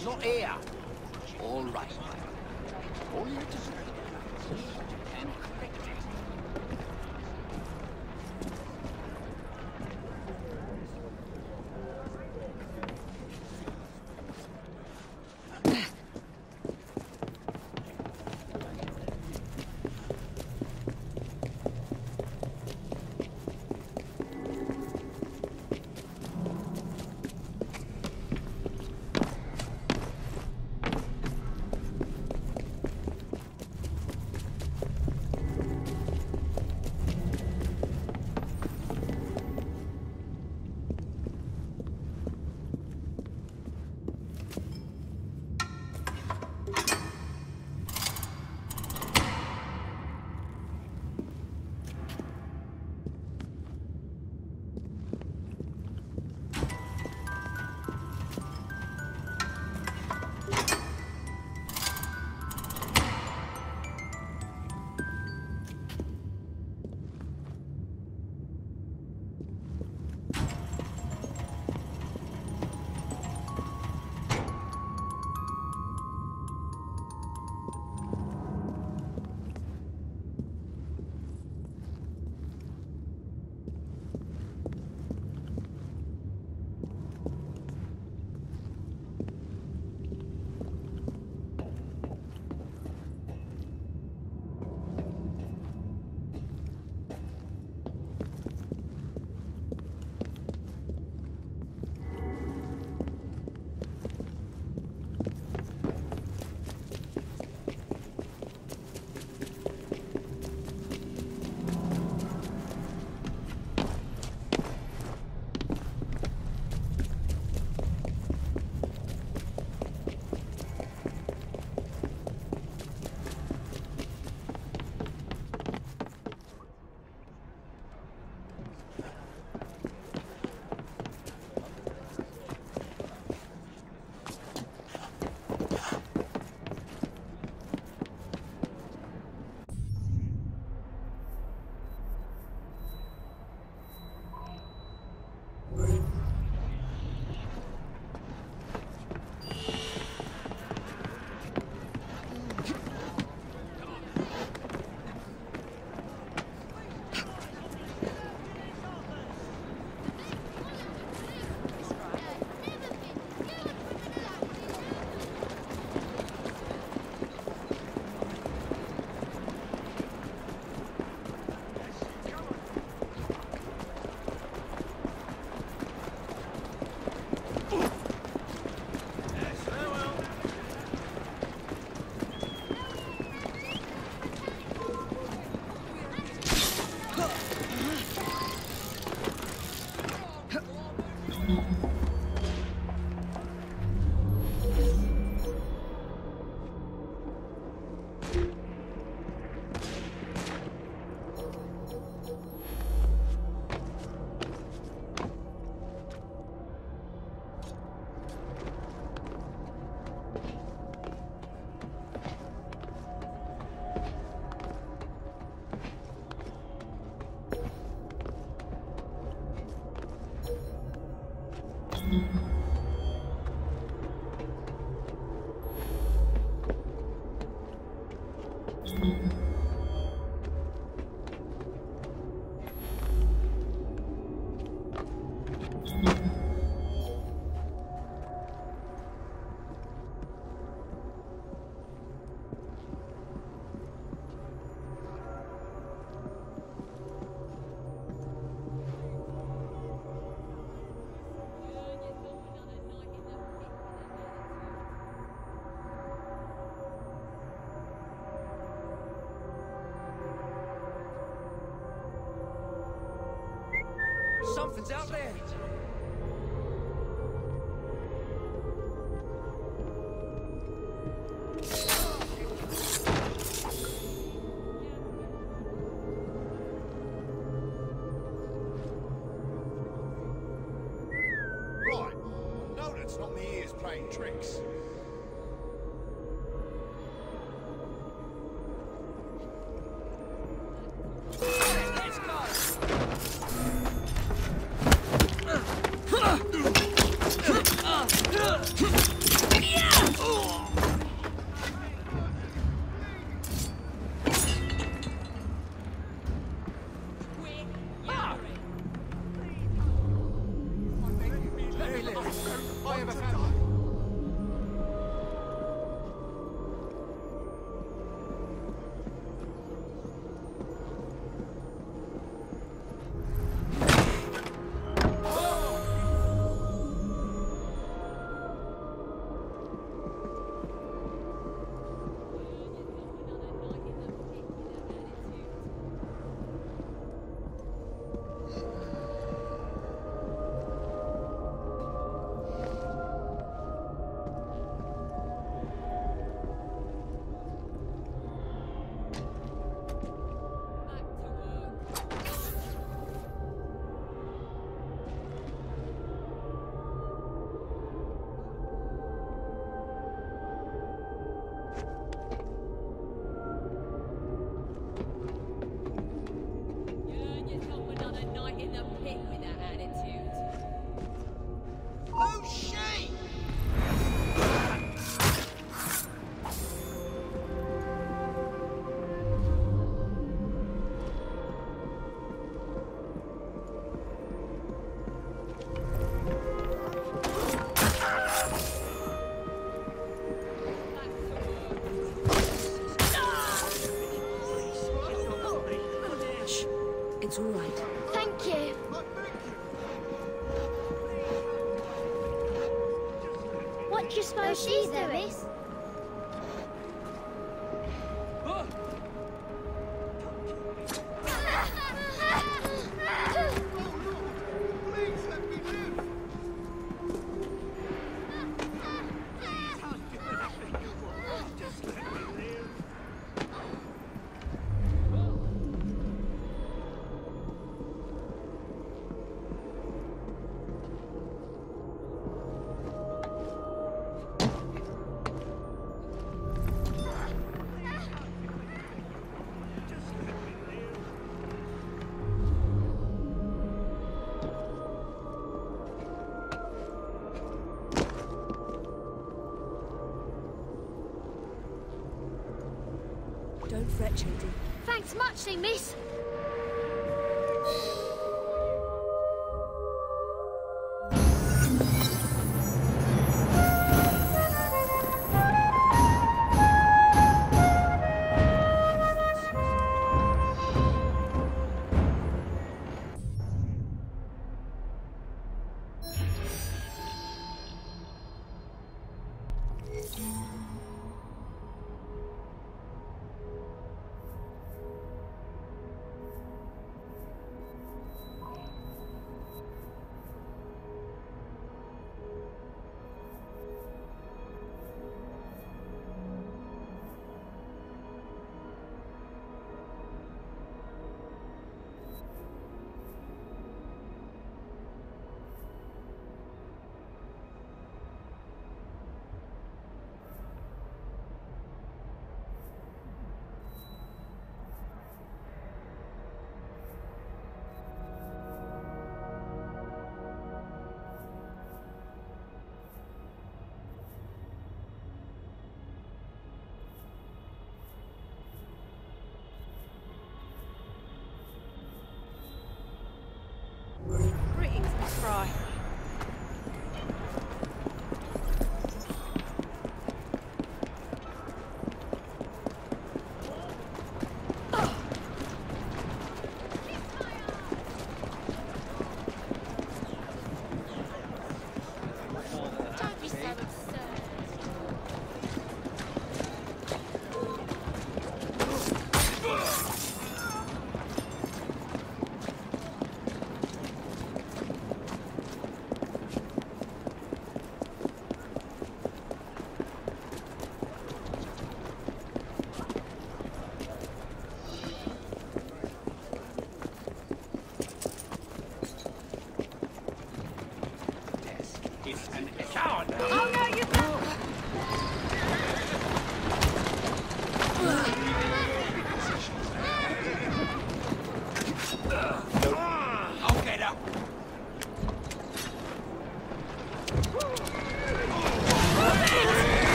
not here. Something's out there. What do you suppose she's doing?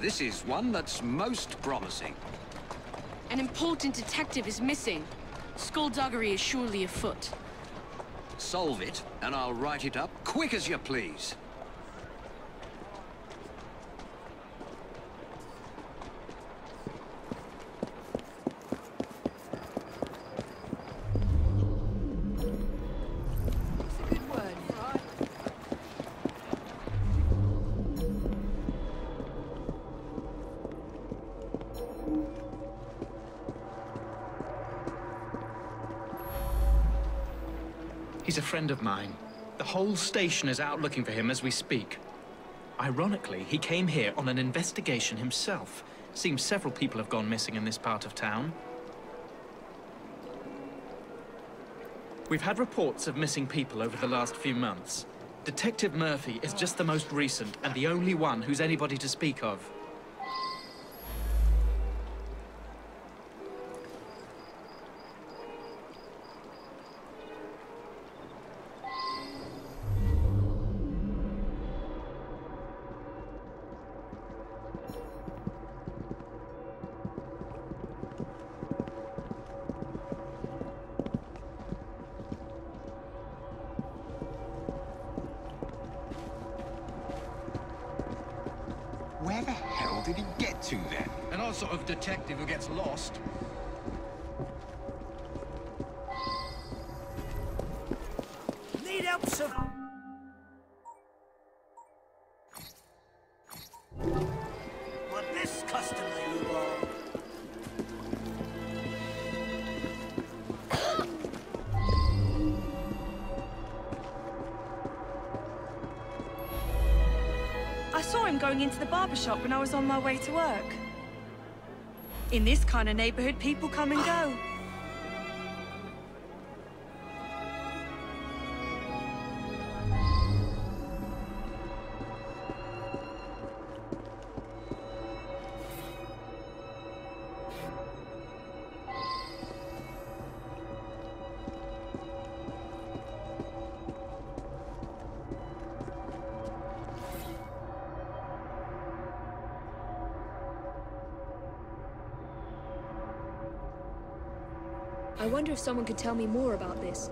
This is one that's most promising. An important detective is missing. Skullduggery is surely afoot. Solve it, and I'll write it up quick as you please. A friend of mine. The whole station is out looking for him as we speak. Ironically, he came here on an investigation himself. Seems several people have gone missing in this part of town. We've had reports of missing people over the last few months. Detective Murphy is just the most recent and the only one who's anybody to speak of. To then? An odd sort of detective who gets lost. Shop when I was on my way to work. In this kind of neighborhood, people come and go. Wonder if someone could tell me more about this.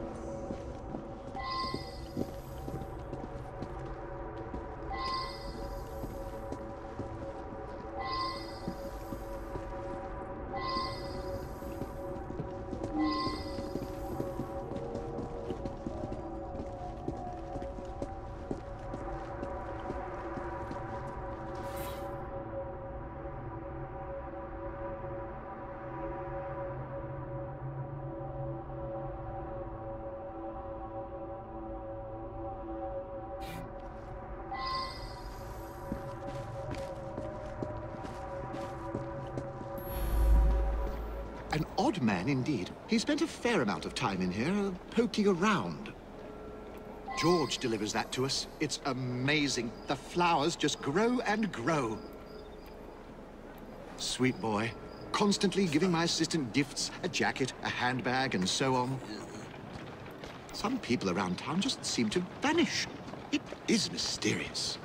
Odd man indeed. He spent a fair amount of time in here, uh, poking around. George delivers that to us. It's amazing. The flowers just grow and grow. Sweet boy. Constantly giving my assistant gifts, a jacket, a handbag, and so on. Some people around town just seem to vanish. It is mysterious.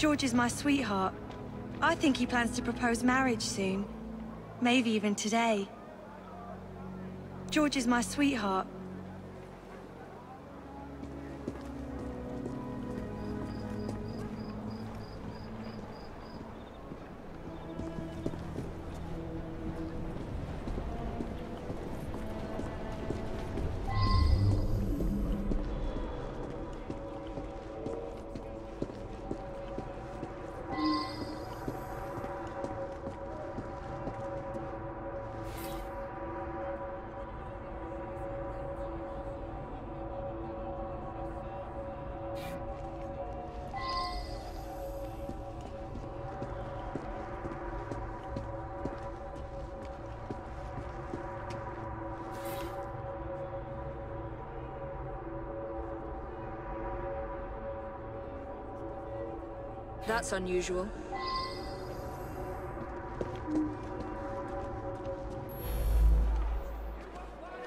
George is my sweetheart. I think he plans to propose marriage soon. Maybe even today. George is my sweetheart. That's unusual.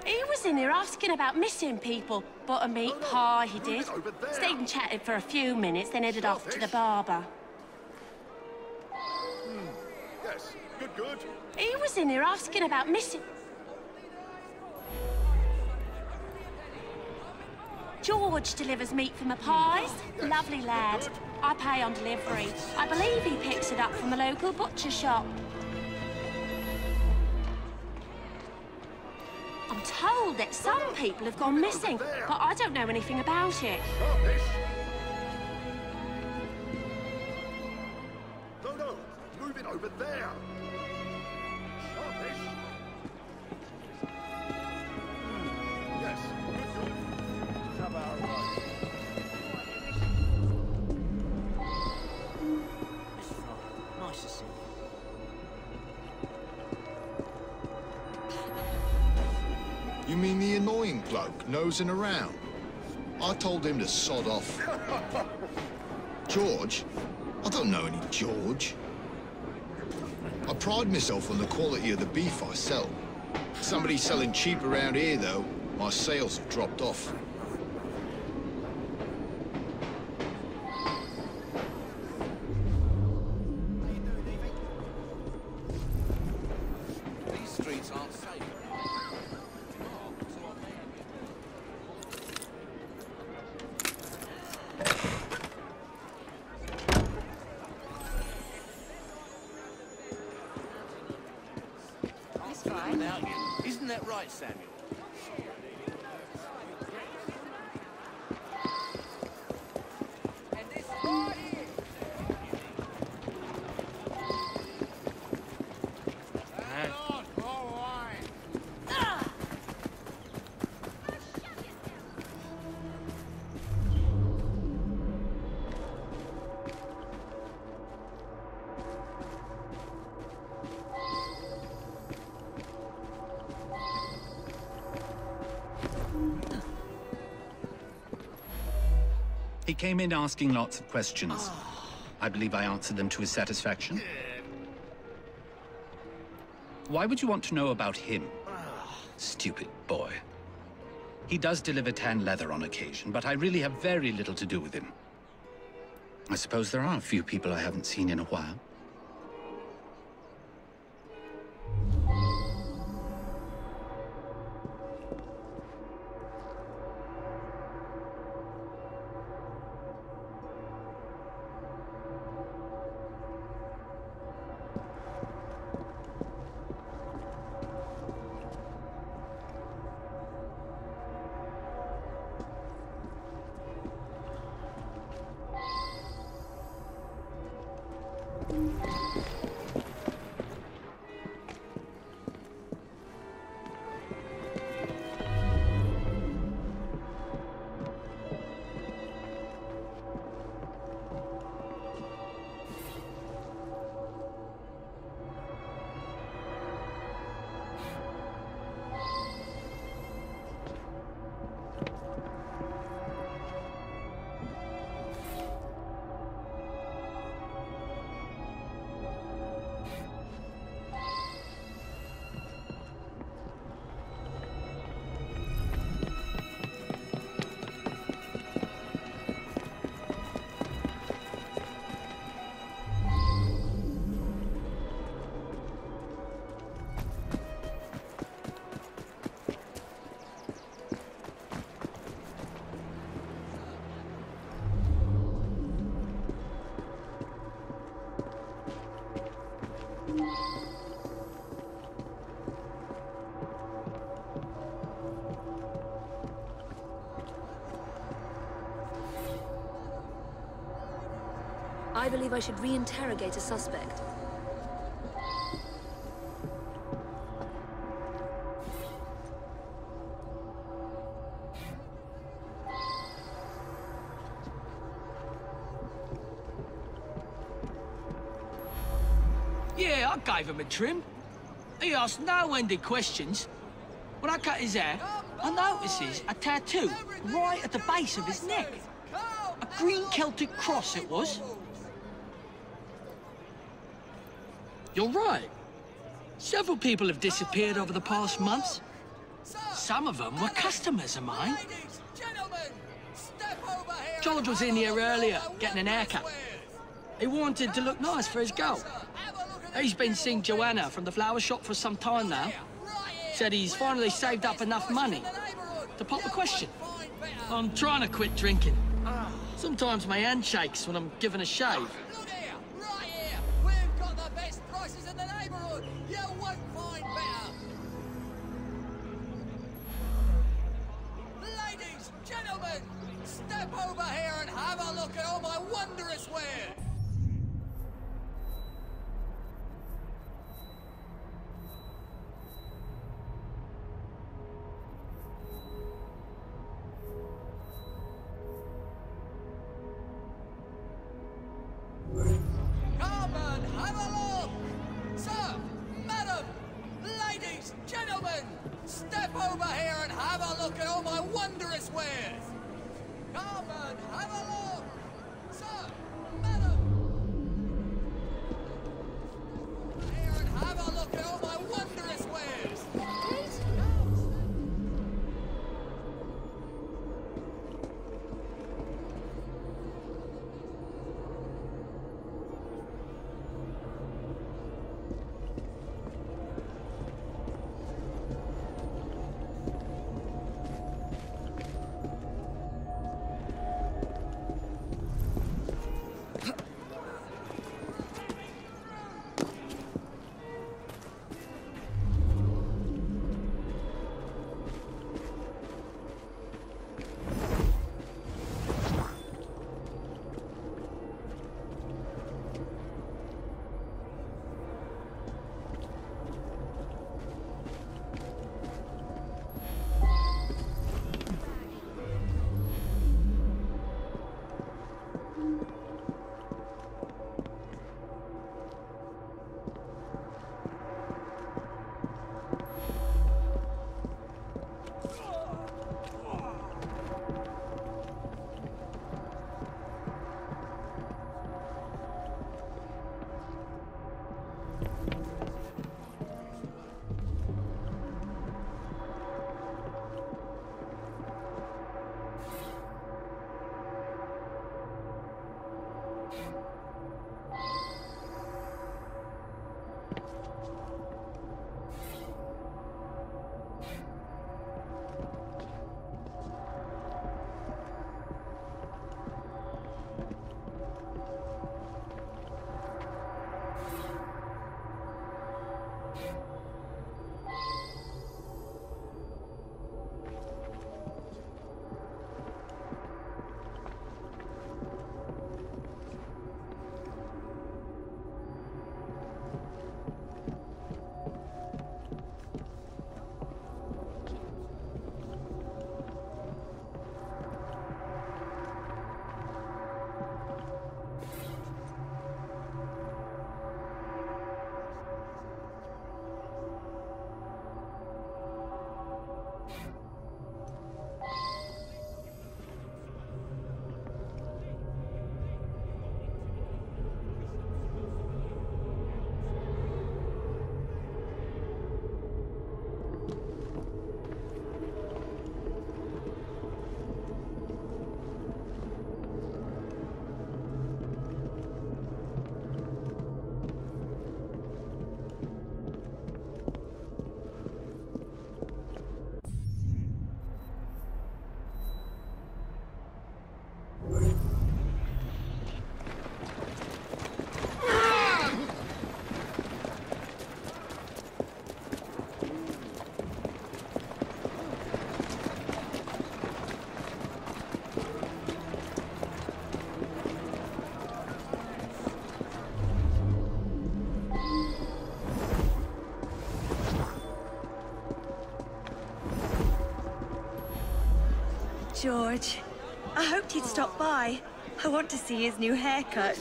He was in here asking about missing people, Butter a meat pie he did. Stayed and chatted for a few minutes, then headed off to the barber. Yes, good, good. He was in here asking about missing... George delivers meat for my pies. Lovely lad. I pay on delivery. I believe he picks it up from a local butcher shop. I'm told that some people have gone missing, but I don't know anything about it. Nosing around? I told him to sod off. George? I don't know any George. I pride myself on the quality of the beef I sell. Somebody selling cheap around here, though, my sales have dropped off. Came in asking lots of questions. I believe I answered them to his satisfaction. Why would you want to know about him? Stupid boy. He does deliver tan leather on occasion, but I really have very little to do with him. I suppose there are a few people I haven't seen in a while. I believe I should re-interrogate a suspect. Yeah, I gave him a trim. He asked no-ended questions. When I cut his hair, I notices a tattoo right at the base of his neck. A green Celtic cross it was. You're right. Several people have disappeared over the past months. Some of them were customers of mine. Gentlemen, step over! George was in here earlier, getting an haircut. He wanted to look nice for his girl. He's been seeing Joanna from the flower shop for some time now. Said he's finally saved up enough money to pop the question. I'm trying to quit drinking. Sometimes my hand shakes when I'm given a shave. George, I hoped he'd stop by. I want to see his new haircut.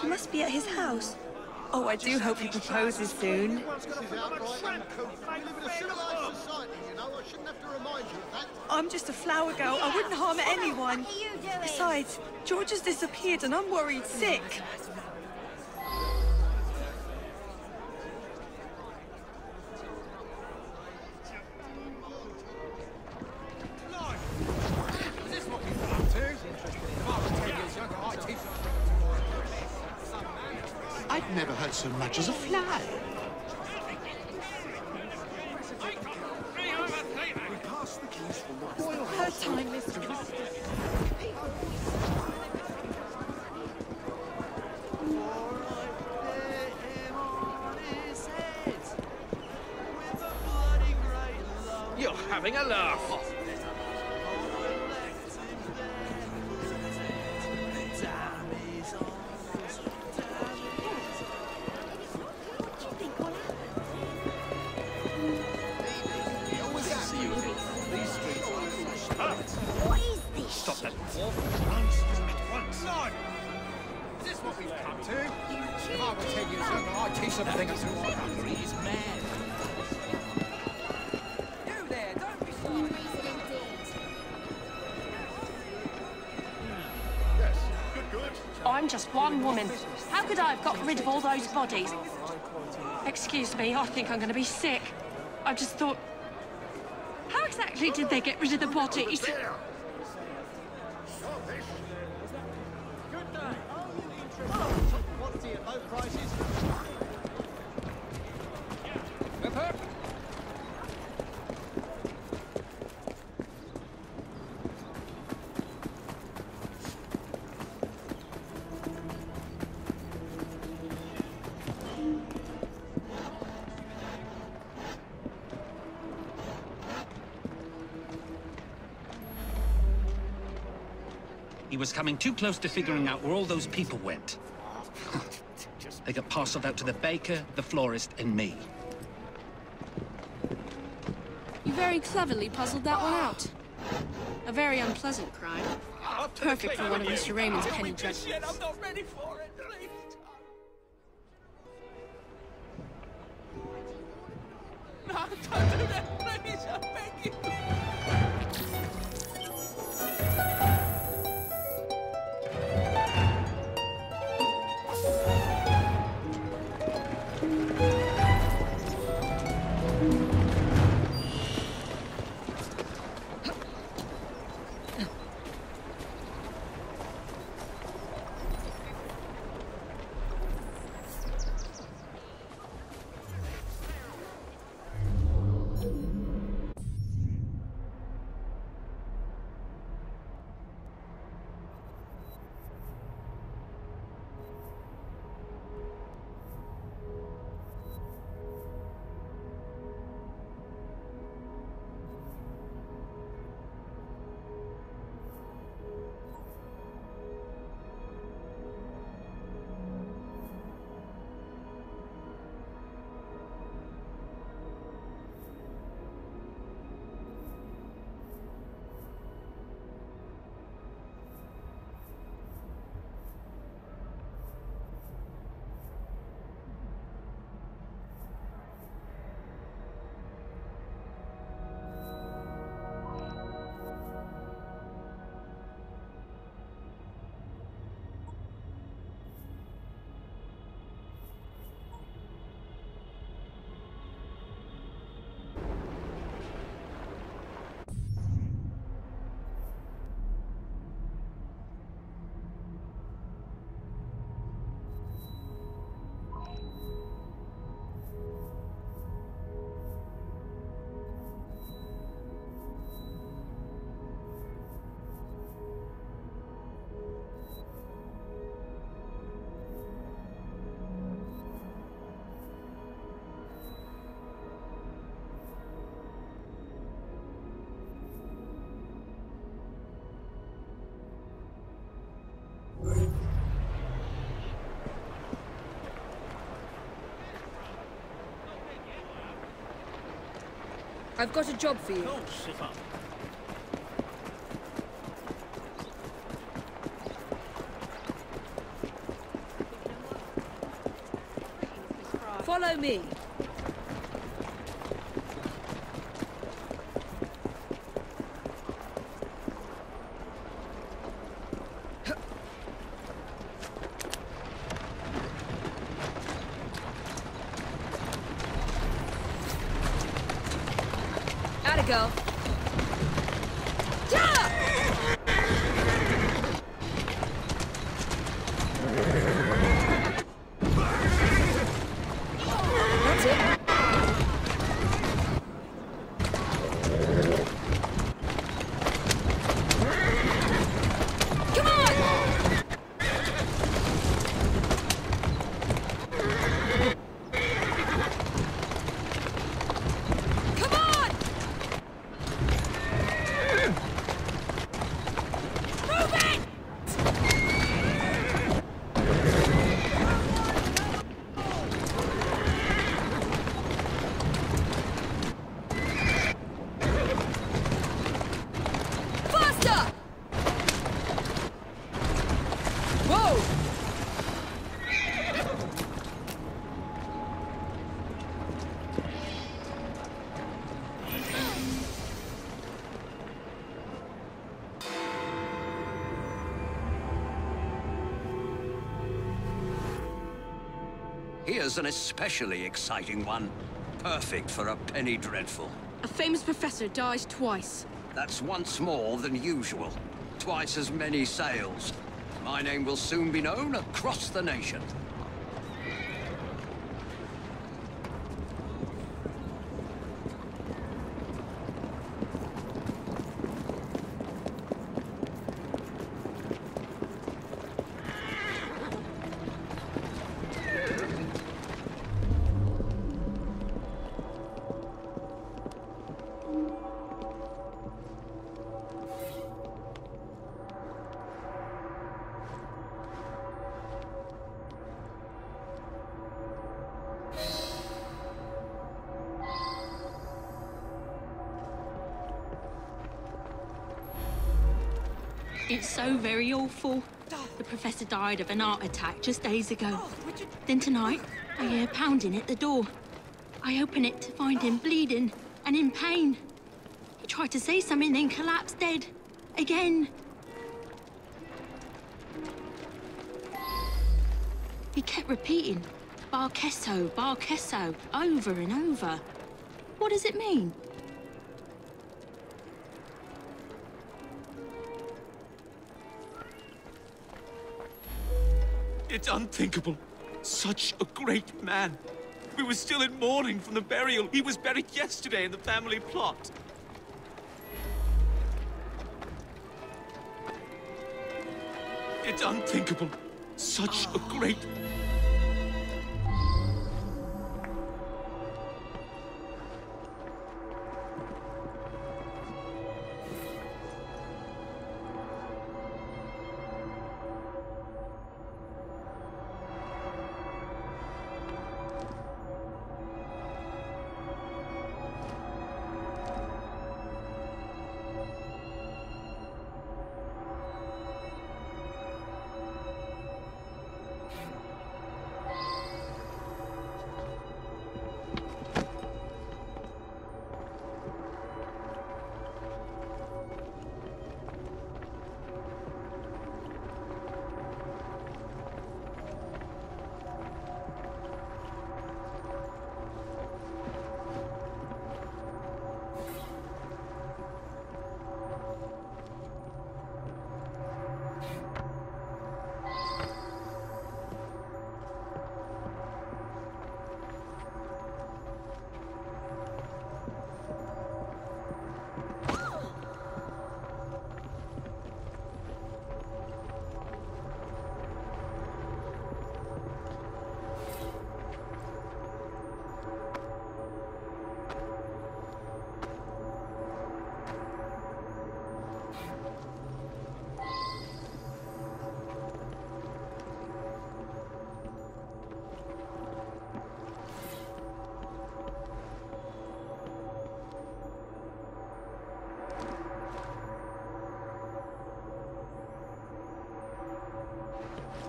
He must be at his house. Oh, I do hope he proposes soon. I'm just a flower girl. I wouldn't harm anyone. Besides, George has disappeared and I'm worried sick. Bodies? Excuse me, I think I'm going to be sick. I just thought... How exactly did they get rid of the bodies? Was coming too close to figuring out where all those people went. they got parceled out to the baker, the florist, and me. You very cleverly puzzled that one out. A very unpleasant crime. Perfect for one of Mr. Raymond's penny dreadfuls. I've got a job for you. Follow me. Here's an especially exciting one. Perfect for a penny dreadful. A famous professor dies twice. That's once more than usual. Twice as many sales. My name will soon be known across the nation. Died of an heart attack just days ago. Oh, then tonight, I hear pounding at the door. I open it to find him bleeding and in pain. He tried to say something, then collapsed dead. Again. He kept repeating, Barkesso, Barkesso, over and over. What does it mean? It's unthinkable. Such a great man. We were still in mourning from the burial. He was buried yesterday in the family plot. It's unthinkable. Such a great...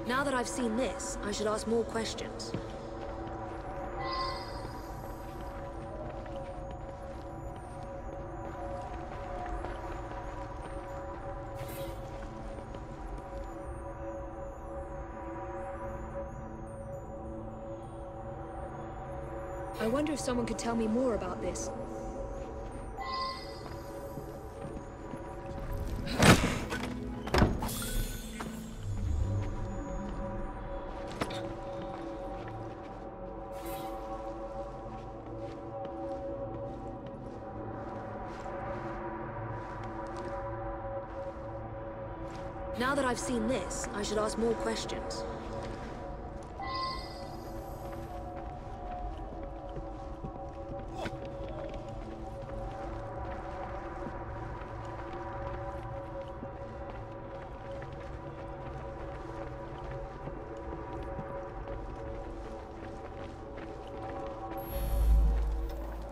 Now that I've seen this, I should ask more questions. I wonder if someone could tell me more about this. I've seen this, I should ask more questions.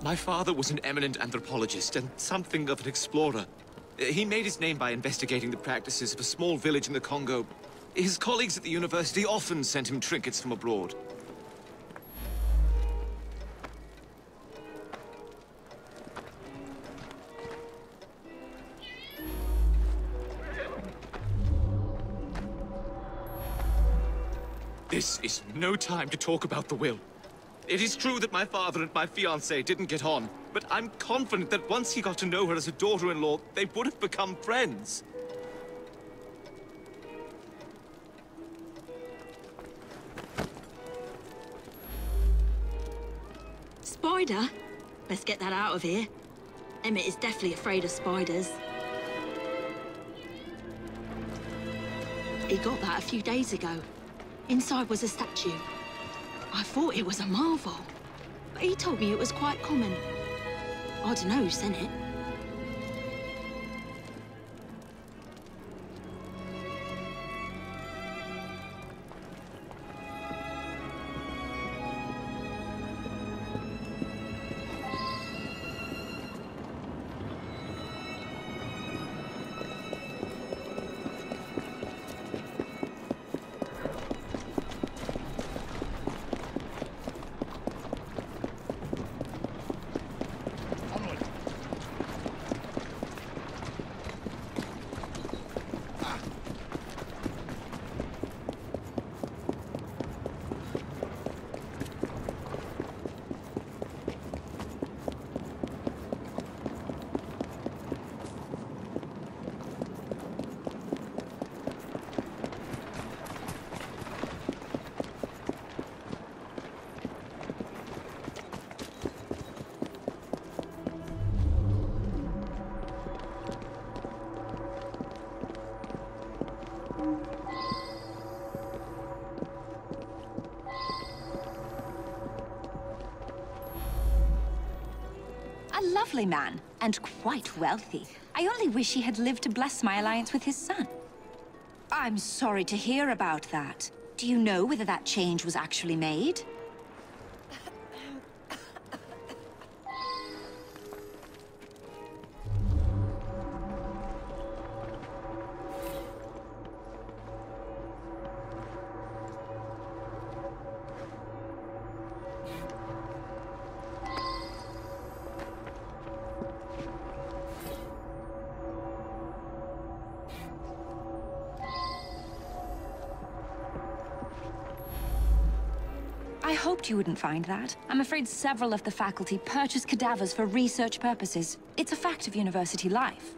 My father was an eminent anthropologist and something of an explorer. He made his name by investigating the practices of a small village in the Congo. His colleagues at the university often sent him trinkets from abroad. This is no time to talk about the will. It is true that my father and my fiancée didn't get on, but I'm confident that once he got to know her as a daughter-in-law, they would have become friends. Spider? Let's get that out of here. Emmett is definitely afraid of spiders. He got that a few days ago. Inside was a statue. I thought it was a marvel. But he told me it was quite common. I don't know who sent it. Lovely man, and quite wealthy. I only wish he had lived to bless my alliance with his son. I'm sorry to hear about that. Do you know whether that change was actually made? Hoped you wouldn't find that. I'm afraid several of the faculty purchase cadavers for research purposes. It's a fact of university life.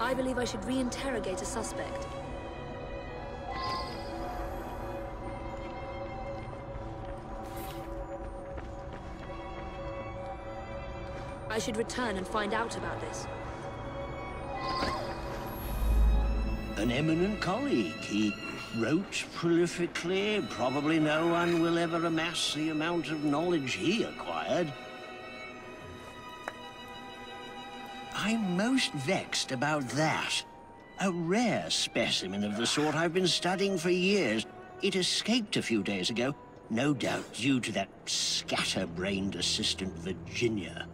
I believe I should re-interrogate a suspect. I should return and find out about this. An eminent colleague. He wrote prolifically. Probably no one will ever amass the amount of knowledge he acquired. I'm most vexed about that. A rare specimen of the sort I've been studying for years. It escaped a few days ago, no doubt due to that scatterbrained assistant Virginia.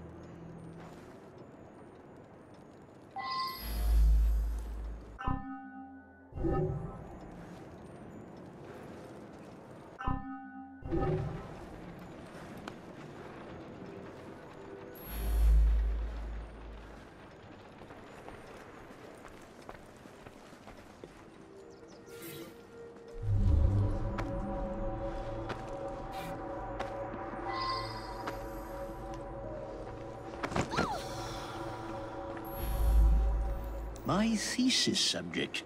My thesis subject.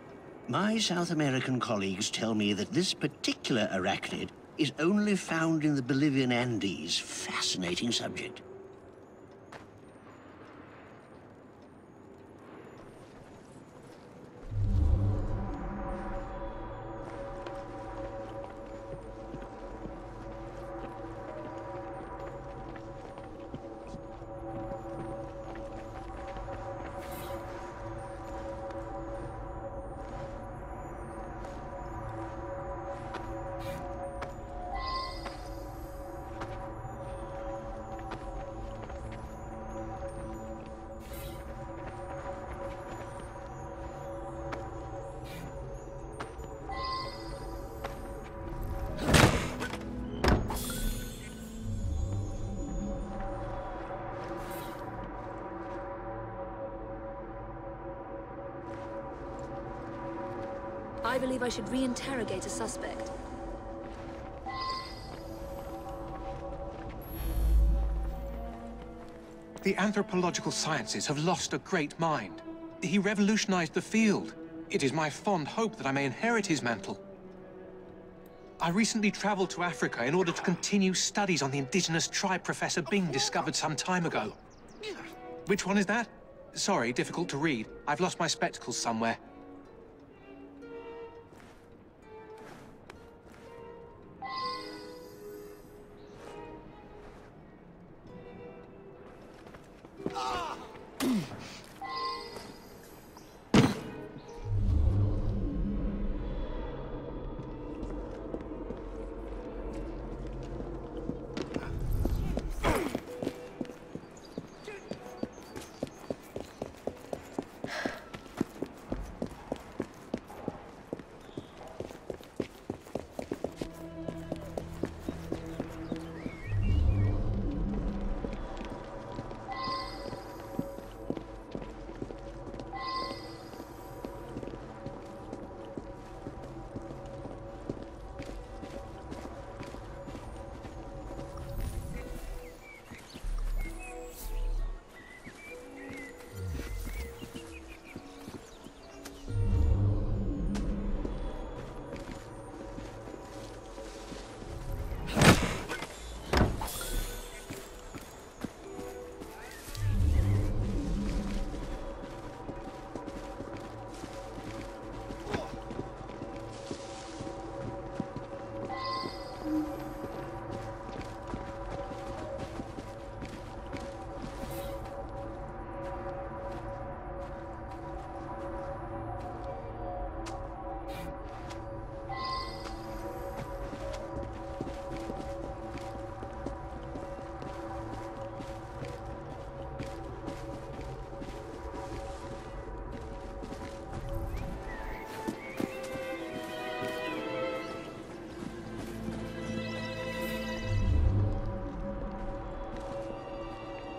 My South American colleagues tell me that this particular arachnid is only found in the Bolivian Andes. Fascinating subject. I should re-interrogate a suspect. The anthropological sciences have lost a great mind. He revolutionized the field. It is my fond hope that I may inherit his mantle. I recently traveled to Africa in order to continue studies on the indigenous tribe Professor Bing discovered some time ago. Which one is that? Sorry, difficult to read. I've lost my spectacles somewhere.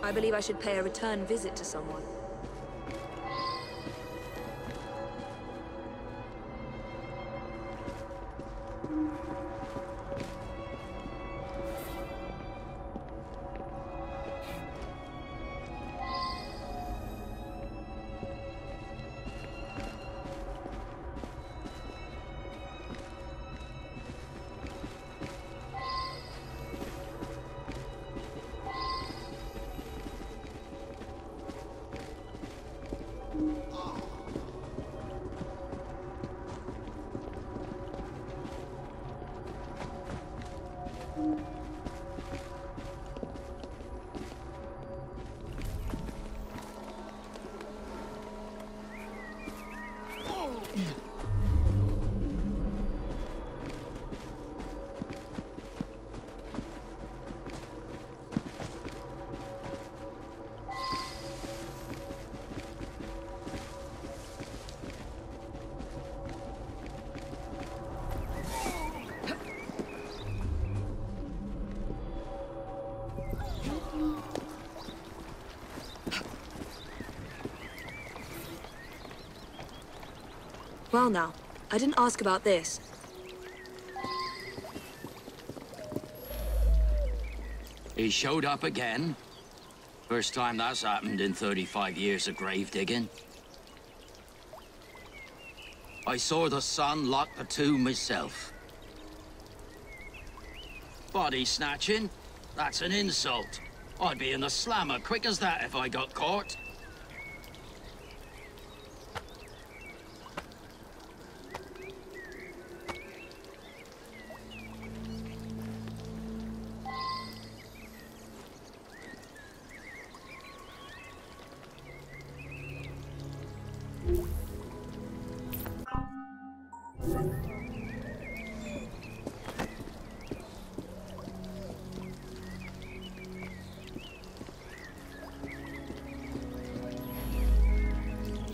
I believe I should pay a return visit to someone. Well now, I didn't ask about this. He showed up again. First time that's happened in 35 years of grave digging. I saw the son lock the tomb myself. Body snatching? That's an insult. I'd be in the slammer quick as that if I got caught.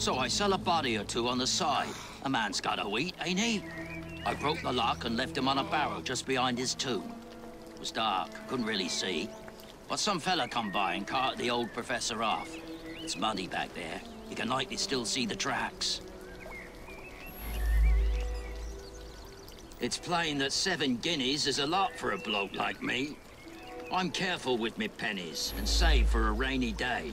So I sell a body or two on the side. A man's got to eat, ain't he? I broke the lock and left him on a barrow just behind his tomb. It was dark, couldn't really see. But some fella come by and carted the old professor off. It's muddy back there. You can likely still see the tracks. It's plain that seven guineas is a lot for a bloke like me. I'm careful with me pennies and save for a rainy day.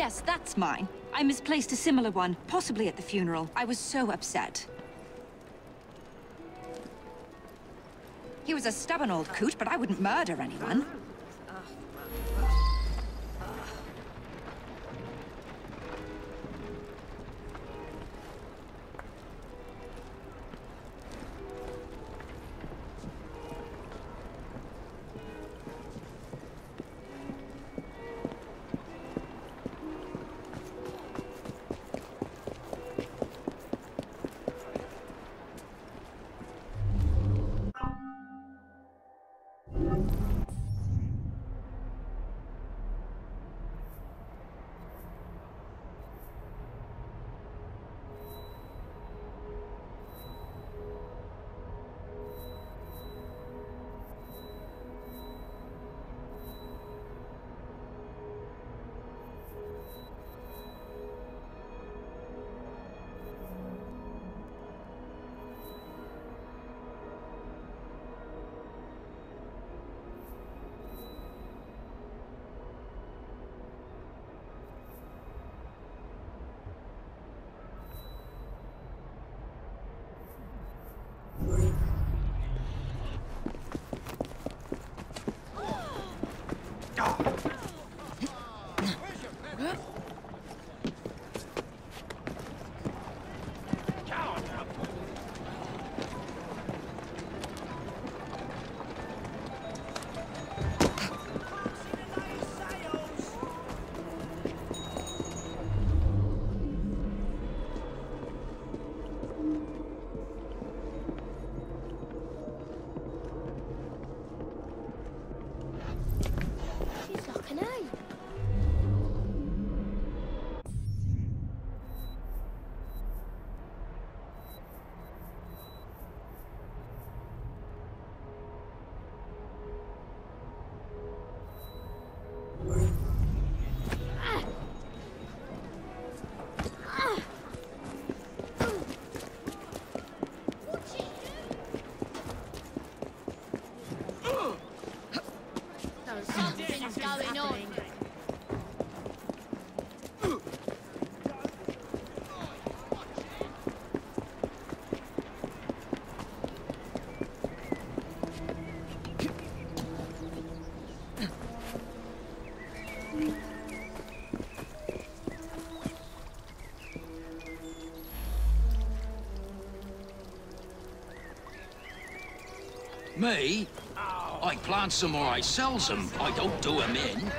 Yes, that's mine. I misplaced a similar one, possibly at the funeral. I was so upset. He was a stubborn old coot, but I wouldn't murder anyone. Me? I plant some or I sells them. I don't do 'em in.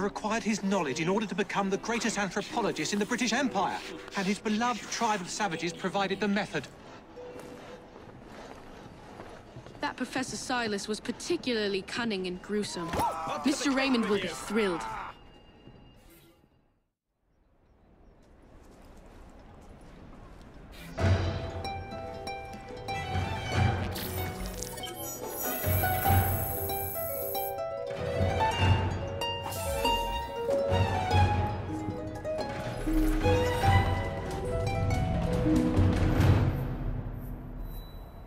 Required his knowledge in order to become the greatest anthropologist in the British Empire, and his beloved tribe of savages provided the method. That Professor Silas was particularly cunning and gruesome. Mr. Raymond will be thrilled.